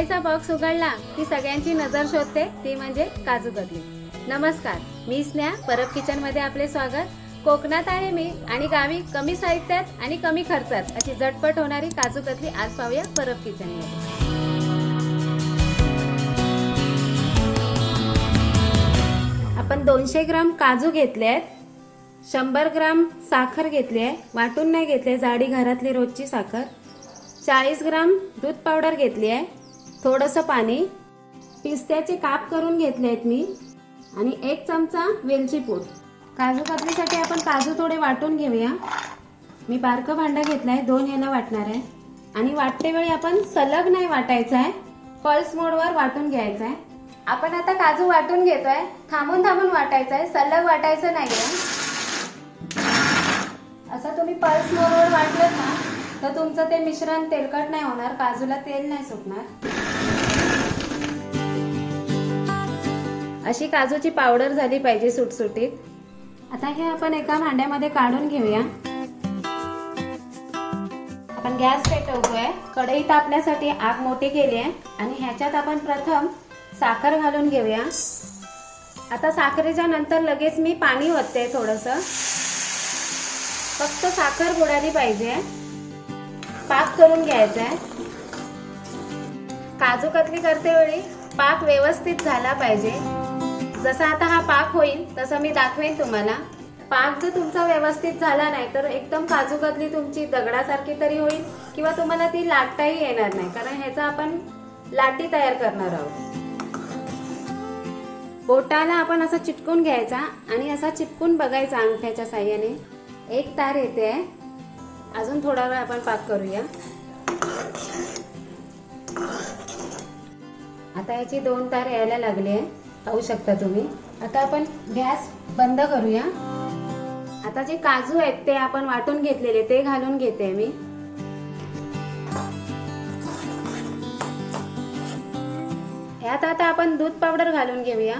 मिठाईचा box उघडला की सगळ्यांची नजर शोधते ती म्हणजे काजू कतली. नमस्कार मी स्नेहा परब किचनमध्ये आपले स्वागत. कोकणात आहे मी आणि गावी कमी साहित्यात आणि कमी खर्चात अशी झटपट होणारी काजू कतली आज पाहूया परब किचनमध्ये आपण दोनशे ग्राम काजू घेतले आहेत शंभर ग्राम साखर घेतली आहे वाटून नाही घेतली जाडी घरातली रोजची साखर. चाळीस ग्राम दूध पावडर घेतली आहे थोडंसं पाणी पिस्त्याचे काप करून घेतले आहेत मी आणि एक चमचा वेलची पूड. काजू कतलीसाठी आपण काजू थोडे वाटून घेऊया. मी बारकं भांडं घेतलं आहे दोन यानं वाटणार आहे. आणि वाटतेवेळी आपण सलग नाही वाटायचं आहे पल्स मोडवर वाटून घ्यायचं आहे आपण आता काजू वाटून घेतोय थांबून थांबून वाटायचं आहे सलग वाटायचं नाही आहे असं तुम्ही पल्स मोडवर वाटलं ना तर तुमचं ते मिश्रण तेलकट नाही होणार काजूला तेल नाही सुटणार. अशी काजूची पावडर झाली पाहिजे सुटसुटीत. आता हे आपण एका भांड्यामध्ये काढून घेऊया. आपण गॅस पेटवतोय. कढई तापण्यासाठी आग मोठी केली आहे. आणि ह्याच्यात आपण प्रथम साखर घालून घेऊया. आता साखरेच्या नंतर लगेच मी पाणी ओतते थोडस. फक्त साखर बुडाली पाहिजे. पाक करून घ्यायचा आहे काजू कतली करते वेळी? पाक व्यवस्थित झाला पाहिजे. जसा आता हा पाक होईल तसं मी दाखवेन तुम्हाला. पाक जर तुमचा व्यवस्थित झाला नाही तर एकदम काजूकतली तुमची दगडासारखी तरी होईल किंवा तुम्हाला ती लाटताही येणार नाही कारण ह्याचा आपण लाटी तयार करणार आहोत. बोटाला आपण असा चिटकून घ्यायचा आणि असा चिपकून बघायचा अंगठ्याच्या साह्याने. एक तार येते. आहे अजून थोडा वेळ आपण पाक करूया. आता याची दोन तार यायला लागली आहे. पाहू शकता तुम्ही. आता आपण गॅस बंद करूया. आता जे काजू आहेत ते आपण वाटून घेतलेले ते घालून घेते मी. ह्यात आता आपण दूध पावडर घालून घेऊया.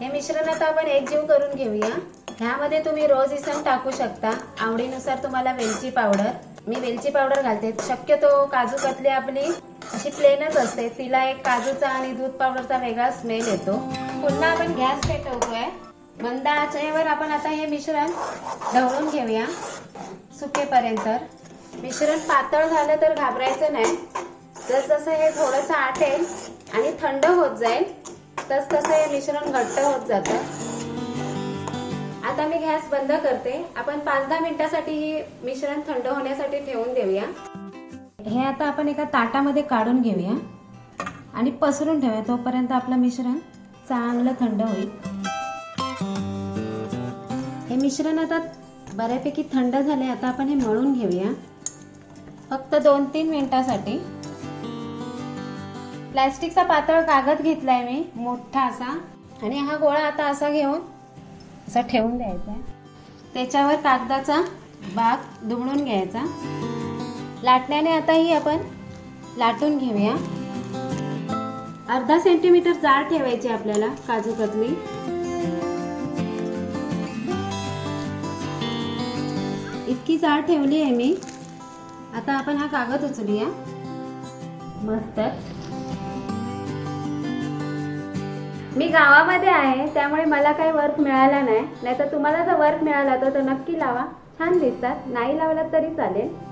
हे मिश्रण आता आपण एकजीव करून घेऊया. ह्यामध्ये तुम्ही रोज इसन टाकू शकता. आवडीनुसार तुम्हाला वेलची पावडर. मी वेलची पावडर घालते. शक्यतो काजू कतली आपली अशी प्लेनच असते. तिला एक काजूचा आणि दूध पावडरचा वेगळा स्मेल येतो. पुन्हा आपण गॅस पेटवतोय. मंद आचेवर आपण आता हे मिश्रण ढवळून घेऊया. सुकेपर्यंत. मिश्रण पातळ झालं तर घाबरायचं नाही. जसजसं हे थोडंसं आटेल आणि थंड होत जाईल तस तसं हे मिश्रण घट्ट होत जातं. आता मी गॅस बंद करते. आपण पाच दहा मिनिटासाठी ही मिश्रण थंड होण्यासाठी ठेवून देऊया. हे आता आपण एका ताटामध्ये काढून घेऊया. आणि पसरून ठेवूया. तोपर्यंत आपलं मिश्रण चांगलं थंड होईल. हे मिश्रण आता बऱ्यापैकी थंड झाले आता आपण हे मळून घेऊया. फक्त दोन तीन मिनिटासाठी. प्लॅस्टिकचा पातळ कागद घेतलाय मी. मोठा असा. आणि हा गोळा आता असा घेऊन असा ठेवून द्यायचा त्याच्यावर कागदाचा भाग दुमडून घ्यायचा. लाटण्याने आता ही आपण लाटून घेऊया. अर्धा सेंटीमीटर जाड ठेवायची आपल्याला काजू कतली. इतकी जाड ठेवली आहे मी. आता आपण हा कागद उचलूया. मस्त. मी गावामध्ये आहे त्यामुळे मला काही वर्क मिळाला नाही. नाहीतर तुम्हाला जर वर्क मिळाला तर तो नक्की लावा. छान दिसतात. नाही लावला तरी चालेल.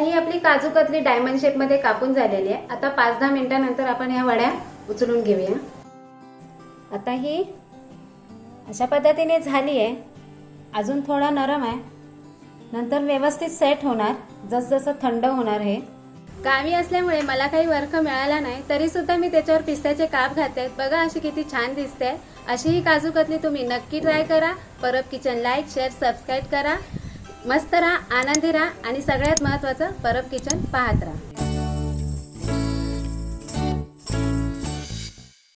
ही आपली काजू कतली डायमंड शेपमध्ये कापून झालेली आहे. आता पाच दहा मिनिटानंतर आपण ह्या वड्या उचलून घेऊया. आता ही अशा पद्धतीने झाली आहे. अजून थोडा नरम आहे. नंतर व्यवस्थित सेट होणार. जसजसं थंड होणार हे. गावी असल्यामुळे मला काही वर्क मिळाला नाही. तरी सुद्धा मी त्याच्यावर पिस्त्याचे काप घातले बघा अशी किती छान दिसते. अशी ही काजू कतली तुम्ही नक्की ट्राय करा. Parab kitchen like share subscribe करा. मस्त राहा आनंदी राहा आणि सगळ्यात महत्त्वाचं परब किचन पाहत राहा.